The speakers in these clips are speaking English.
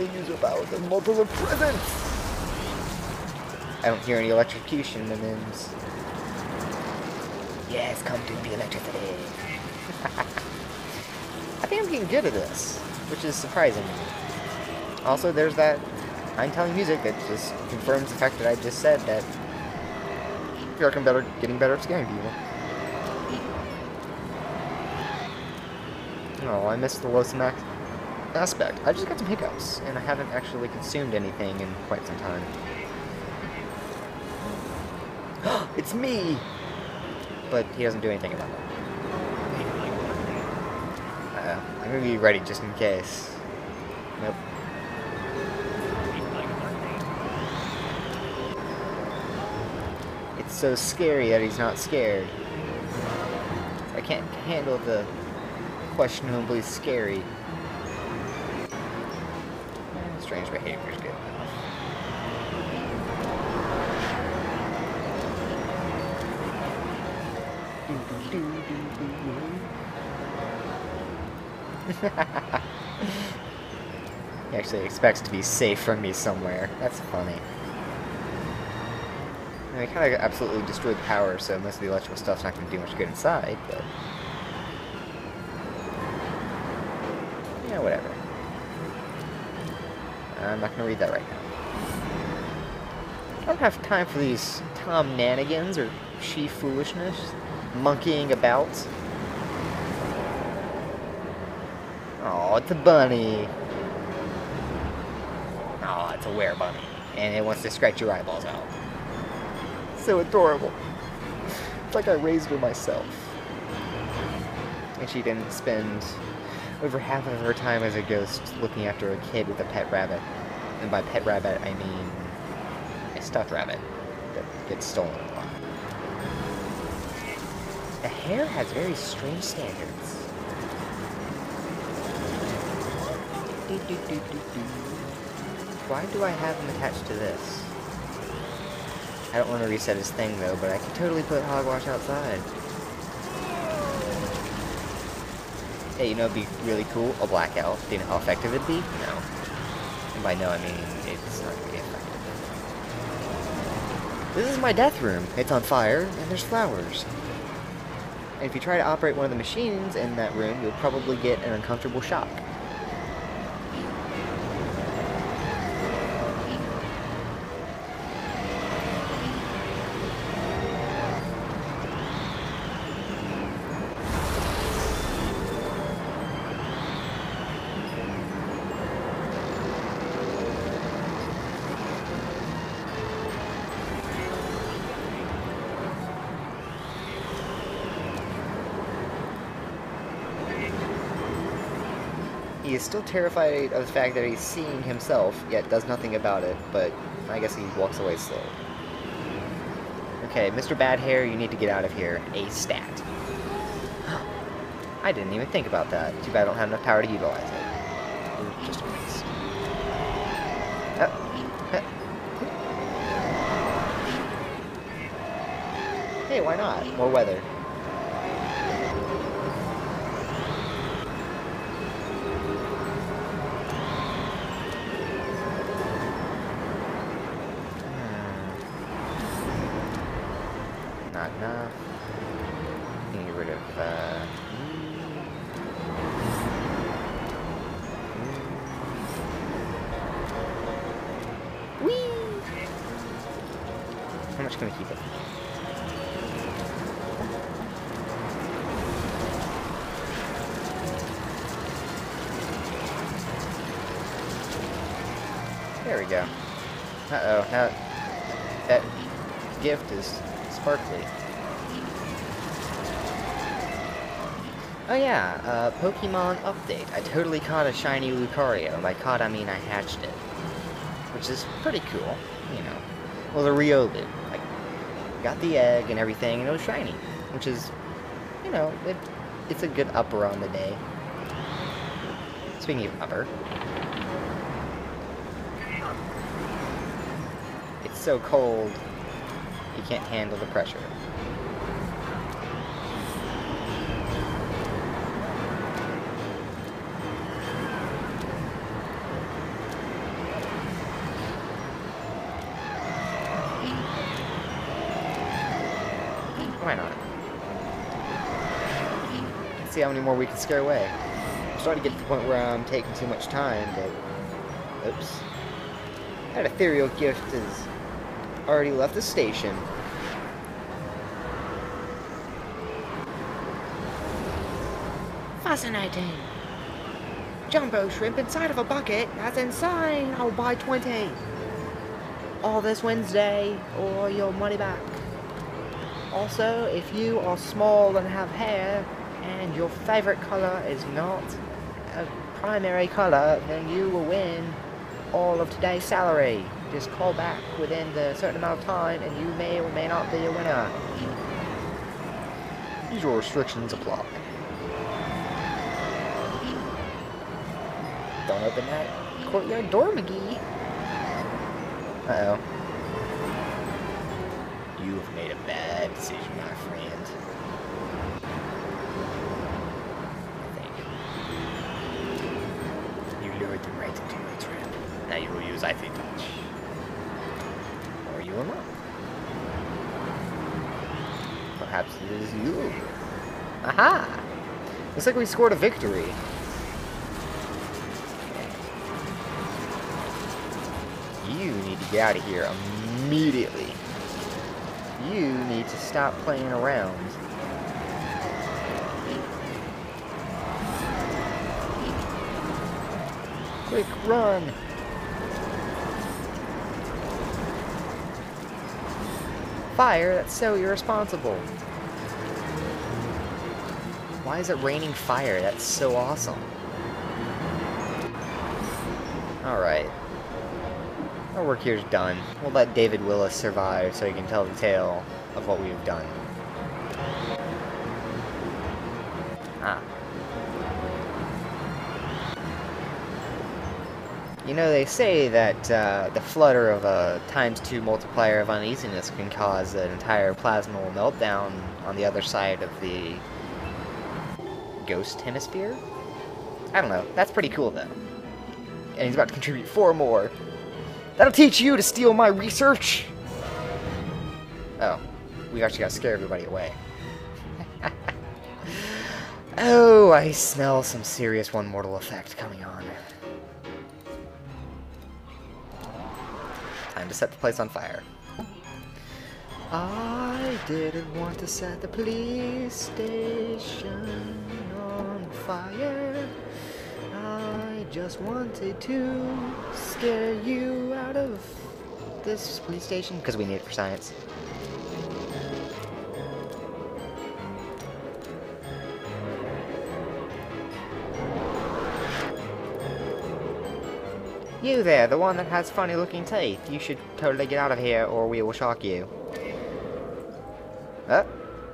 your power as multiple presents. I don't hear any electrocution then. Yes, come to the electricity. I think I'm getting good at this, which is surprising. Also, there's that I'm telling music that just confirms the fact that I just said that I feel like I'm better, getting better at scaring people. Oh, I missed the Losamax aspect. I just got some hiccups, and I haven't actually consumed anything in quite some time. it's me! But he doesn't do anything about it. Uh, I'm gonna be ready just in case. Nope. It's so scary that he's not scared. I can't handle the questionably scary. Strange behavior is good he actually expects to be safe from me somewhere. That's funny. I kind of absolutely destroyed the power, so most of the electrical stuff's not going to do much good inside, but... Yeah, whatever. I'm not going to read that right now. I don't have time for these Tom Nanigans or she foolishness, monkeying about. Oh, it's a bunny. Oh, it's a were bunny, and it wants to scratch your eyeballs out. So adorable. It's like I raised her myself. And she didn't spend over half of her time as a ghost looking after a kid with a pet rabbit. And by pet rabbit, I mean a stuffed rabbit that gets stolen a lot. The Hare has very strange standards. Why do I have him attached to this? I don't want to reset his thing though, but I could totally put Hogwash outside. Hey, you know it'd be really cool? A blackout. Do you know how effective it'd be? No. By no, I mean it's not to be effective. This is my death room. It's on fire, and there's flowers. And if you try to operate one of the machines in that room, you'll probably get an uncomfortable shock. He is still terrified of the fact that he's seeing himself, yet does nothing about it, but I guess he walks away slow. Okay, Mr. Bad Hair, you need to get out of here. A stat. I didn't even think about that. Too bad I don't have enough power to utilize it. Just a waste. Uh. Hey, why not? More weather. Hmm. Not enough. Get rid of, uh... Whee! How much can we keep it? There we go. Uh-oh, that gift is sparkly. Oh yeah, uh, Pokemon update. I totally caught a shiny Lucario. By caught, I mean I hatched it. Which is pretty cool, you know. Well, the Riolu. Like, got the egg and everything, and it was shiny. Which is, you know, it, it's a good upper on the day. Speaking of upper. It's so cold, you can't handle the pressure. Why not? Let's see how many more we can scare away. I'm starting to get to the point where I'm taking too much time, but... Oops. That ethereal gift has already left the station. Fascinating. Jumbo shrimp inside of a bucket? That's insane! I'll buy 20. All this Wednesday, or your money back. Also, if you are small and have hair, and your favorite color is not a primary color, then you will win all of today's salary. Just call back within the certain amount of time, and you may or may not be a winner. Usual restrictions apply. Don't open that courtyard door, McGee. Uh-oh. You have made a bad decision, my friend. I think. You lured them right into a trap. Now you will use I think touch. Or you will not. Perhaps it is you. Aha! Looks like we scored a victory. You need to get out of here immediately. You need to stop playing around. Quick, run! Fire? That's so irresponsible. Why is it raining fire? That's so awesome. Alright. Our work here is done. We'll let David Willis survive so he can tell the tale of what we've done. Ah. You know, they say that uh, the flutter of a times 2 multiplier of uneasiness can cause an entire plasmal meltdown on the other side of the ghost hemisphere? I don't know. That's pretty cool, though. And he's about to contribute four more. That'll teach you to steal my research! Oh. We actually got to scare everybody away. oh, I smell some serious One Mortal effect coming on. Time to set the place on fire. I didn't want to set the police station on fire. Just wanted to scare you out of this police station because we need it for science. You there, the one that has funny looking teeth. You should totally get out of here or we will shock you. Oh,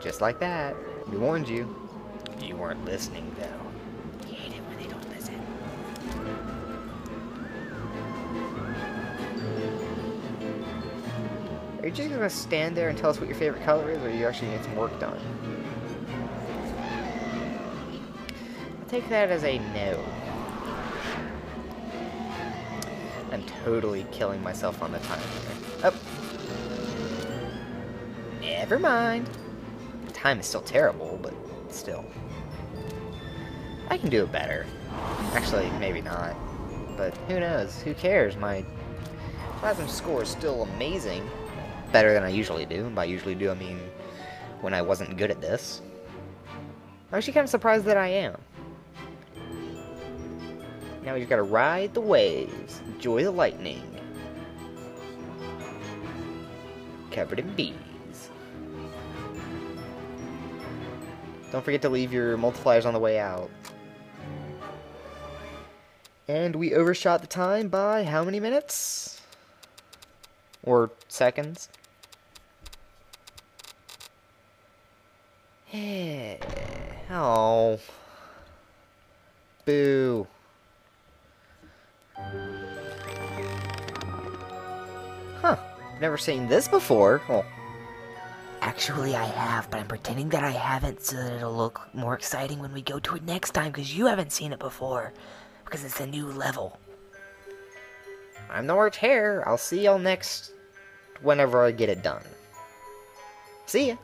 just like that. We warned you. You weren't listening, though. Are you just gonna stand there and tell us what your favorite color is, or you actually get some work done? I'll take that as a no. I'm totally killing myself on the time here. Oh. Never mind. The time is still terrible, but still. I can do it better. Actually, maybe not. But who knows? Who cares? My plasma score is still amazing. Better than I usually do. By usually do, I mean when I wasn't good at this. I'm actually kind of surprised that I am. Now we just gotta ride the waves, enjoy the lightning. Covered in bees. Don't forget to leave your multipliers on the way out. And we overshot the time by how many minutes? Or seconds? Yeah. Oh. Boo. Huh. Never seen this before. Oh. Actually, I have, but I'm pretending that I haven't so that it'll look more exciting when we go to it next time because you haven't seen it before. Because it's a new level. I'm the worst Hare. I'll see y'all next whenever I get it done. See ya.